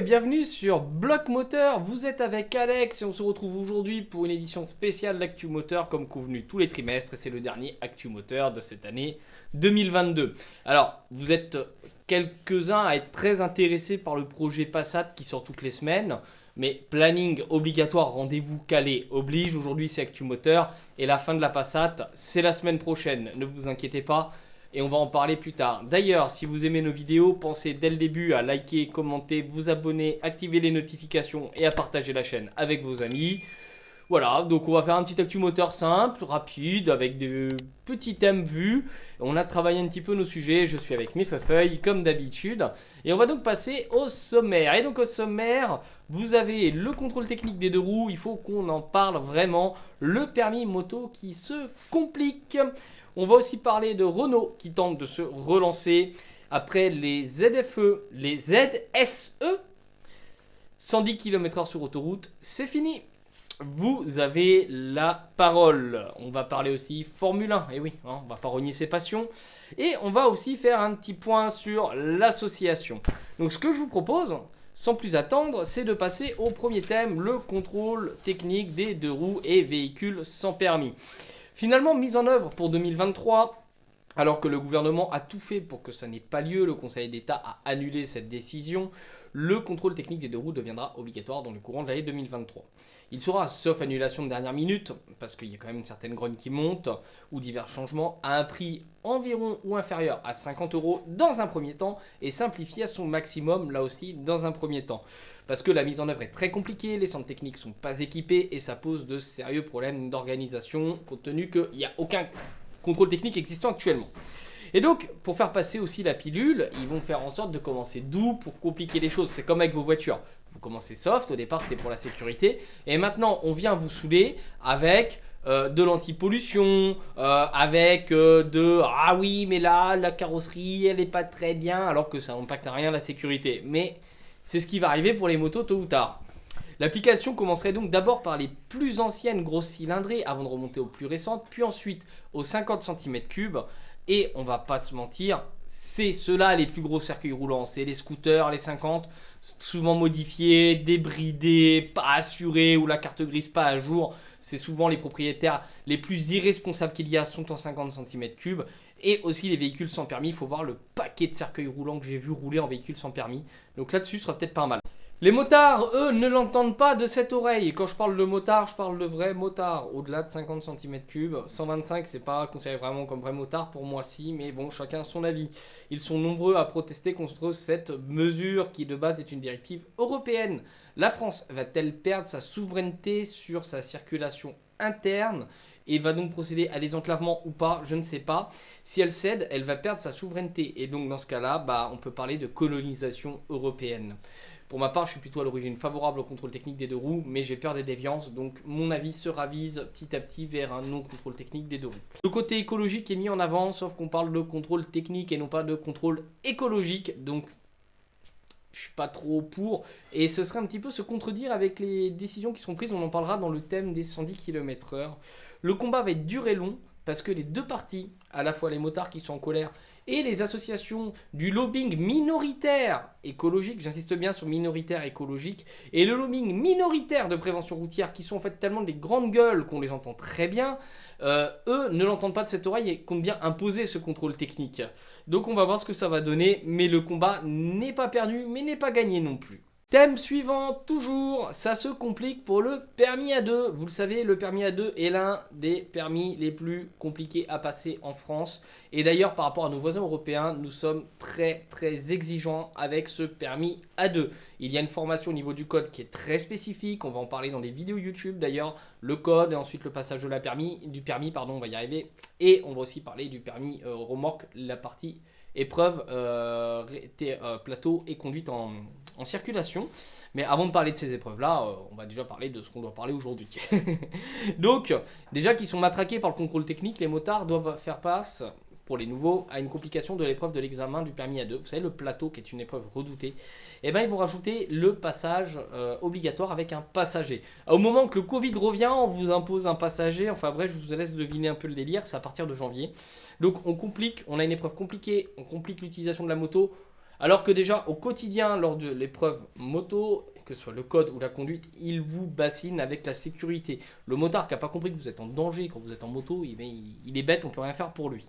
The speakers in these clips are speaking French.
bienvenue sur Bloc Moteur. Vous êtes avec Alex et on se retrouve aujourd'hui pour une édition spéciale d'Actu Moteur comme convenu tous les trimestres c'est le dernier Actu Moteur de cette année 2022. Alors, vous êtes quelques-uns à être très intéressés par le projet Passat qui sort toutes les semaines. Mais planning obligatoire, rendez-vous calé oblige. Aujourd'hui, c'est Actu Moteur. Et la fin de la Passat, c'est la semaine prochaine. Ne vous inquiétez pas. Et on va en parler plus tard. D'ailleurs, si vous aimez nos vidéos, pensez dès le début à liker, commenter, vous abonner, activer les notifications et à partager la chaîne avec vos amis. Voilà, donc on va faire un petit actu moteur simple, rapide, avec des petits thèmes vus. On a travaillé un petit peu nos sujets, je suis avec mes feuilles comme d'habitude. Et on va donc passer au sommaire. Et donc au sommaire, vous avez le contrôle technique des deux roues, il faut qu'on en parle vraiment. Le permis moto qui se complique. On va aussi parler de Renault qui tente de se relancer après les ZFE, les ZSE. 110 km/h sur autoroute, c'est fini vous avez la parole. On va parler aussi Formule 1, et eh oui, hein, on va pas renier ses passions. Et on va aussi faire un petit point sur l'association. Donc ce que je vous propose, sans plus attendre, c'est de passer au premier thème, le contrôle technique des deux roues et véhicules sans permis. Finalement, mise en œuvre pour 2023, alors que le gouvernement a tout fait pour que ça n'ait pas lieu, le Conseil d'État a annulé cette décision, le contrôle technique des deux roues deviendra obligatoire dans le courant de l'année 2023. Il sera, sauf annulation de dernière minute, parce qu'il y a quand même une certaine grogne qui monte, ou divers changements, à un prix environ ou inférieur à 50 euros dans un premier temps, et simplifié à son maximum, là aussi, dans un premier temps. Parce que la mise en œuvre est très compliquée, les centres techniques sont pas équipés, et ça pose de sérieux problèmes d'organisation, compte tenu qu'il n'y a aucun contrôle technique existant actuellement. Et donc, pour faire passer aussi la pilule, ils vont faire en sorte de commencer doux pour compliquer les choses. C'est comme avec vos voitures. Vous commencez soft, au départ c'était pour la sécurité, et maintenant on vient vous saouler avec euh, de l'antipollution, euh, avec euh, de ah oui mais là la carrosserie elle n'est pas très bien alors que ça n'impacte rien la sécurité. Mais c'est ce qui va arriver pour les motos tôt ou tard. L'application commencerait donc d'abord par les plus anciennes grosses cylindrées avant de remonter aux plus récentes, puis ensuite aux 50 cm3 et on va pas se mentir, c'est ceux-là les plus gros circuits roulants. C'est les scooters, les 50, souvent modifiés, débridés, pas assurés, ou la carte grise pas à jour. C'est souvent les propriétaires les plus irresponsables qu'il y a sont en 50 cm3. Et aussi les véhicules sans permis. Il faut voir le paquet de cercueils roulants que j'ai vu rouler en véhicule sans permis. Donc là-dessus, ce sera peut-être pas mal. Les motards, eux, ne l'entendent pas de cette oreille. Quand je parle de motard, je parle de vrai motard. Au-delà de 50 cm3, 125, c'est pas considéré vraiment comme vrai motard. Pour moi, si, mais bon, chacun son avis. Ils sont nombreux à protester contre cette mesure qui, de base, est une directive européenne. La France va-t-elle perdre sa souveraineté sur sa circulation interne et va donc procéder à des enclavements ou pas, je ne sais pas. Si elle cède, elle va perdre sa souveraineté. Et donc dans ce cas-là, bah, on peut parler de colonisation européenne. Pour ma part, je suis plutôt à l'origine favorable au contrôle technique des deux roues, mais j'ai peur des déviances, donc mon avis se ravise petit à petit vers un non-contrôle technique des deux roues. Le côté écologique est mis en avant, sauf qu'on parle de contrôle technique et non pas de contrôle écologique, donc je suis pas trop pour. Et ce serait un petit peu se contredire avec les décisions qui sont prises, on en parlera dans le thème des 110 km/h. Le combat va être dur et long, parce que les deux parties, à la fois les motards qui sont en colère et les associations du lobbying minoritaire écologique, j'insiste bien sur minoritaire écologique, et le lobbying minoritaire de prévention routière, qui sont en fait tellement des grandes gueules qu'on les entend très bien, euh, eux ne l'entendent pas de cette oreille et comptent bien imposer ce contrôle technique. Donc on va voir ce que ça va donner, mais le combat n'est pas perdu, mais n'est pas gagné non plus. Thème suivant, toujours, ça se complique pour le permis à deux. Vous le savez, le permis à deux est l'un des permis les plus compliqués à passer en France. Et d'ailleurs, par rapport à nos voisins européens, nous sommes très très exigeants avec ce permis à deux. Il y a une formation au niveau du code qui est très spécifique. On va en parler dans des vidéos YouTube d'ailleurs. Le code et ensuite le passage de la permis, du permis, pardon, on va y arriver. Et on va aussi parler du permis euh, remorque, la partie épreuve, euh, euh, plateau et conduite en, circulation. Mais avant de parler de ces épreuves-là, euh, on va déjà parler de ce qu'on doit parler aujourd'hui. Donc, déjà qu'ils sont matraqués par le contrôle technique, les motards doivent faire face pour les nouveaux à une complication de l'épreuve de l'examen du permis à deux. Vous savez, le plateau qui est une épreuve redoutée. Et eh bien, ils vont rajouter le passage euh, obligatoire avec un passager. Au moment que le Covid revient, on vous impose un passager. Enfin bref, je vous laisse deviner un peu le délire. C'est à partir de janvier. Donc on complique, on a une épreuve compliquée, on complique l'utilisation de la moto. Alors que déjà au quotidien, lors de l'épreuve moto, que ce soit le code ou la conduite, il vous bassine avec la sécurité. Le motard qui n'a pas compris que vous êtes en danger quand vous êtes en moto, il, il est bête, on peut rien faire pour lui.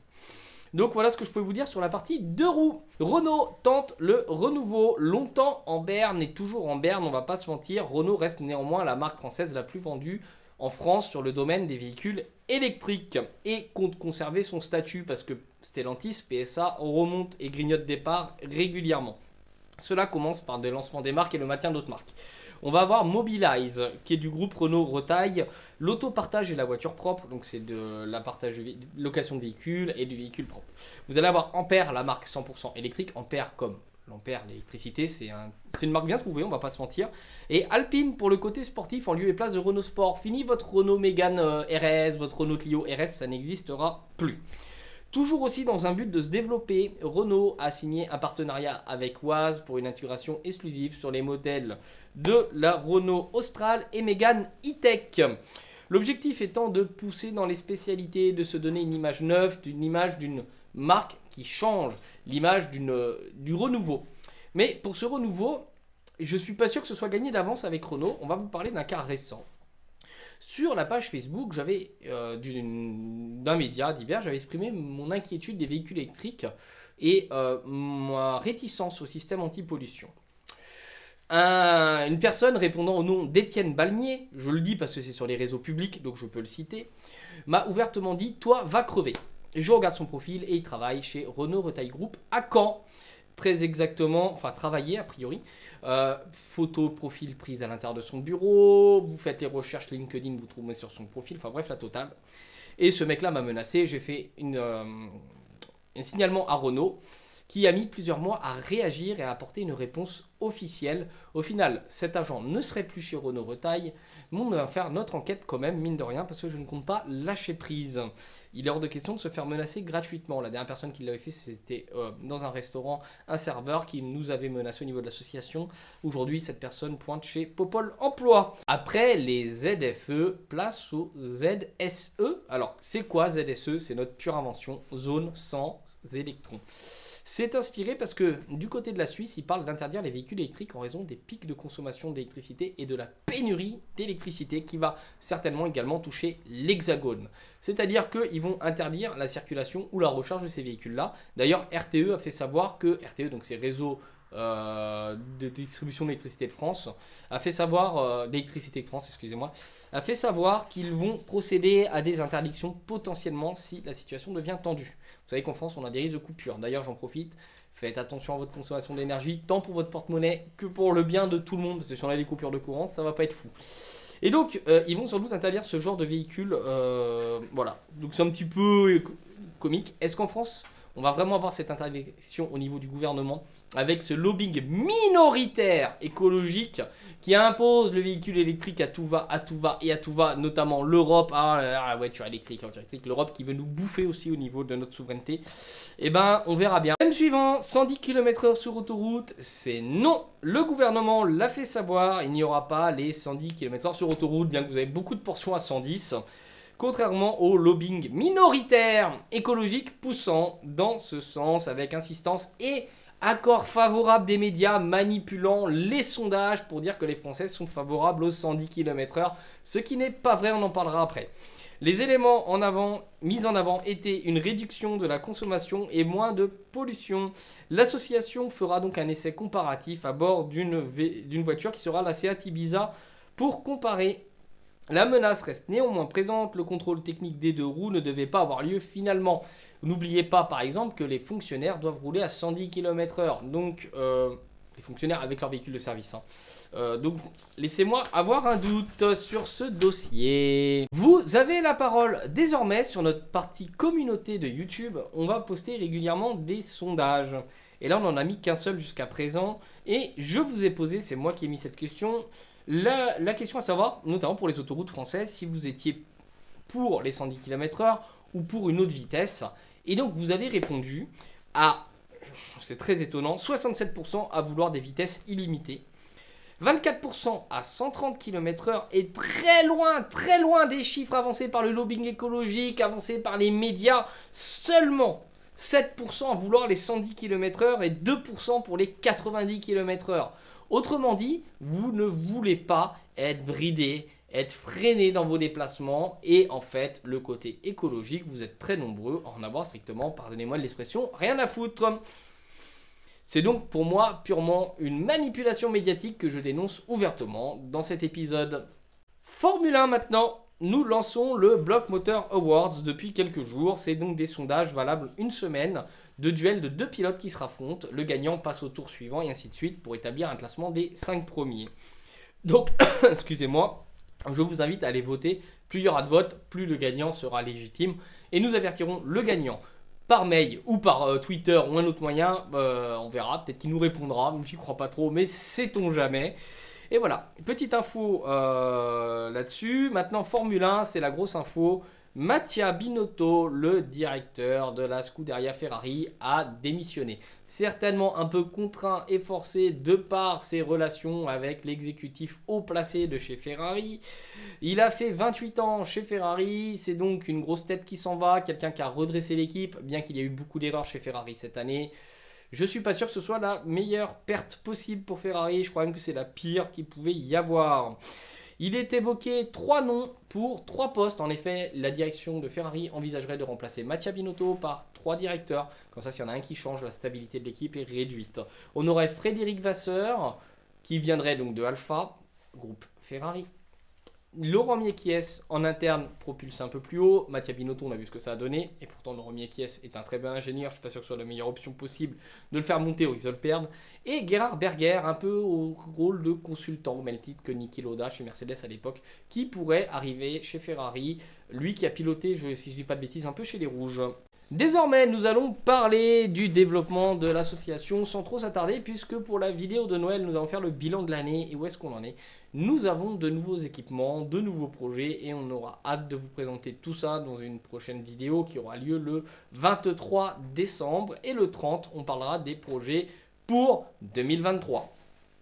Donc voilà ce que je peux vous dire sur la partie deux roues. Renault tente le renouveau. Longtemps en berne et toujours en berne, on va pas se mentir. Renault reste néanmoins la marque française la plus vendue en France sur le domaine des véhicules électriques et compte conserver son statut parce que Stellantis, PSA, remonte et grignote des parts régulièrement. Cela commence par des lancements des marques et le maintien d'autres marques. On va avoir Mobilize, qui est du groupe Renault Retail. L'autopartage et la voiture propre, donc c'est de la partage location de véhicules et du véhicule propre. Vous allez avoir Ampère, la marque 100% électrique. Ampère comme l'Ampère, l'électricité, c'est une marque bien trouvée, on va pas se mentir. Et Alpine pour le côté sportif en lieu et place de Renault Sport. Fini votre Renault Mégane euh, RS, votre Renault Clio RS, ça n'existera plus. Toujours aussi dans un but de se développer, Renault a signé un partenariat avec Oise pour une intégration exclusive sur les modèles de la Renault Austral et Mégane E-Tech. L'objectif étant de pousser dans les spécialités, de se donner une image neuve, d'une image d'une marque qui change, l'image du renouveau. Mais pour ce renouveau, je ne suis pas sûr que ce soit gagné d'avance avec Renault. On va vous parler d'un cas récent. Sur la page Facebook, j'avais euh, d'un média divers, j'avais exprimé mon inquiétude des véhicules électriques et euh, ma réticence au système anti-pollution. une personne répondant au nom d'Étienne Balmier, je le dis parce que c'est sur les réseaux publics, donc je peux le citer, m'a ouvertement dit Toi, va crever. je regarde son profil et il travaille chez Renault Retail Group à Caen très exactement, enfin travailler a priori. Euh, photo, profil prise à l'intérieur de son bureau, vous faites les recherches LinkedIn, vous trouvez sur son profil, enfin bref, la totale. Et ce mec-là m'a menacé, j'ai fait une, euh, un signalement à Renault qui a mis plusieurs mois à réagir et à apporter une réponse officielle. Au final, cet agent ne serait plus chez Renault Retail, mais on va faire notre enquête quand même, mine de rien, parce que je ne compte pas lâcher prise il est hors de question de se faire menacer gratuitement. La dernière personne qui l'avait fait, c'était euh, dans un restaurant, un serveur qui nous avait menacé au niveau de l'association. Aujourd'hui, cette personne pointe chez Popol Emploi. Après les ZFE, place au ZSE. Alors, c'est quoi ZSE C'est notre pure invention, zone sans électrons. C'est inspiré parce que du côté de la Suisse, ils parlent d'interdire les véhicules électriques en raison des pics de consommation d'électricité et de la pénurie d'électricité qui va certainement également toucher l'hexagone. C'est-à-dire qu'ils vont interdire la circulation ou la recharge de ces véhicules-là. D'ailleurs, RTE a fait savoir que, RTE, donc c'est réseau euh, de distribution d'électricité de France a fait savoir euh, d'électricité de France, excusez-moi, a fait savoir qu'ils vont procéder à des interdictions potentiellement si la situation devient tendue. Vous savez qu'en France, on a des risques de coupure. D'ailleurs, j'en profite. Faites attention à votre consommation d'énergie, tant pour votre porte-monnaie que pour le bien de tout le monde. Parce que si on a des coupures de courant, ça va pas être fou. Et donc, euh, ils vont sans doute interdire ce genre de véhicule. Voilà. Donc, c'est un petit peu comique. Est-ce qu'en France, on va vraiment avoir cette interdiction au niveau du gouvernement? Avec ce lobbying minoritaire écologique qui impose le véhicule électrique à tout va, à tout va et à tout va, notamment l'Europe, ah, la voiture électrique, voiture électrique, l'Europe qui veut nous bouffer aussi au niveau de notre souveraineté. Eh ben, on verra bien. Thème suivant, 110 km/h sur autoroute, c'est non. Le gouvernement l'a fait savoir, il n'y aura pas les 110 km/h sur autoroute, bien que vous avez beaucoup de portions à 110 contrairement au lobbying minoritaire écologique poussant dans ce sens avec insistance et accord favorable des médias manipulant les sondages pour dire que les Français sont favorables aux 110 km/h, ce qui n'est pas vrai, on en parlera après. Les éléments mis en avant étaient une réduction de la consommation et moins de pollution. L'association fera donc un essai comparatif à bord d'une voiture qui sera la Seat Ibiza pour comparer la menace reste néanmoins présente, le contrôle technique des deux roues ne devait pas avoir lieu finalement. N'oubliez pas par exemple que les fonctionnaires doivent rouler à 110 km/h, donc euh, les fonctionnaires avec leur véhicule de service. Hein. Euh, donc laissez-moi avoir un doute sur ce dossier. Vous avez la parole désormais sur notre partie communauté de YouTube. On va poster régulièrement des sondages. Et là on n'en a mis qu'un seul jusqu'à présent. Et je vous ai posé, c'est moi qui ai mis cette question. La, question à savoir, notamment pour les autoroutes françaises, si vous étiez pour les 110 km/h ou pour une autre vitesse. Et donc vous avez répondu à, c'est très étonnant, 67% à vouloir des vitesses illimitées. 24% à 130 km/h est très loin, très loin des chiffres avancés par le lobbying écologique, avancés par les médias. Seulement 7% à vouloir les 110 km/h et 2% pour les 90 km/h. Autrement dit, vous ne voulez pas être bridé, être freiné dans vos déplacements et en fait le côté écologique, vous êtes très nombreux à en avoir strictement, pardonnez-moi l'expression, rien à foutre. C'est donc pour moi purement une manipulation médiatique que je dénonce ouvertement dans cet épisode. Formule 1 maintenant, nous lançons le Block Motor Awards depuis quelques jours. C'est donc des sondages valables une semaine de duels de deux pilotes qui se raffrontent. Le gagnant passe au tour suivant et ainsi de suite pour établir un classement des 5 premiers. Donc, excusez-moi, je vous invite à aller voter. Plus il y aura de votes, plus le gagnant sera légitime. Et nous avertirons le gagnant par mail ou par euh, Twitter ou un autre moyen. Euh, on verra, peut-être qu'il nous répondra. J'y crois pas trop, mais sait-on jamais. Et voilà, petite info euh, là-dessus. Maintenant, Formule 1, c'est la grosse info. Mattia Binotto, le directeur de la Scuderia Ferrari, a démissionné. Certainement un peu contraint et forcé de par ses relations avec l'exécutif haut placé de chez Ferrari. Il a fait 28 ans chez Ferrari, c'est donc une grosse tête qui s'en va, quelqu'un qui a redressé l'équipe, bien qu'il y ait eu beaucoup d'erreurs chez Ferrari cette année. Je suis pas sûr que ce soit la meilleure perte possible pour Ferrari. Je crois même que c'est la pire qu'il pouvait y avoir. Il est évoqué trois noms pour trois postes. En effet, la direction de Ferrari envisagerait de remplacer Mattia Binotto par trois directeurs. Comme ça, s'il y en a un qui change, la stabilité de l'équipe est réduite. On aurait Frédéric Vasseur, qui viendrait donc de Alpha, groupe Ferrari. Laurent Miekies en interne propulse un peu plus haut. Mattia Binotto, on a vu ce que ça a donné. Et pourtant, Laurent Miekies est un très bon ingénieur. Je suis pas sûr que ce soit la meilleure option possible de le faire monter ou qu'ils. Et Gerhard Berger, un peu au rôle de consultant, au même titre que Niki Loda chez Mercedes à l'époque, qui pourrait arriver chez Ferrari. Lui qui a piloté, si je dis pas de bêtises, un peu chez les Rouges. Désormais, nous allons parler du développement de l'association sans trop s'attarder, puisque pour la vidéo de Noël, nous allons faire le bilan de l'année et où est-ce qu'on en est. Nous avons de nouveaux équipements, de nouveaux projets, et on aura hâte de vous présenter tout ça dans une prochaine vidéo qui aura lieu le 23 décembre. Et le 30, on parlera des projets pour 2023,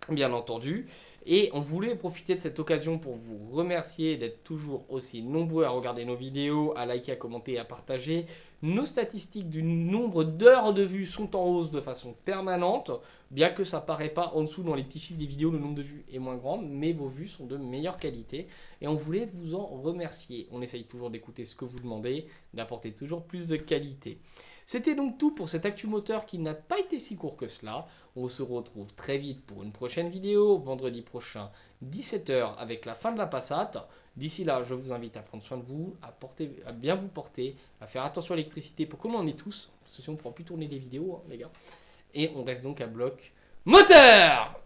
bien entendu. Et on voulait profiter de cette occasion pour vous remercier d'être toujours aussi nombreux à regarder nos vidéos, à liker, à commenter, à partager. Nos statistiques du nombre d'heures de vues sont en hausse de façon permanente, bien que ça paraît pas en dessous dans les petits chiffres des vidéos, le nombre de vues est moins grand, mais vos vues sont de meilleure qualité et on voulait vous en remercier. On essaye toujours d'écouter ce que vous demandez, d'apporter toujours plus de qualité. C'était donc tout pour cet Actu Moteur qui n'a pas été si court que cela. On se retrouve très vite pour une prochaine vidéo, vendredi prochain, 17h avec la fin de la passate. D'ici là, je vous invite à prendre soin de vous, à, porter, à bien vous porter, à faire attention à l'électricité pour que l'on en est tous, parce que sinon on ne pourra plus tourner les vidéos, hein, les gars. Et on reste donc à bloc moteur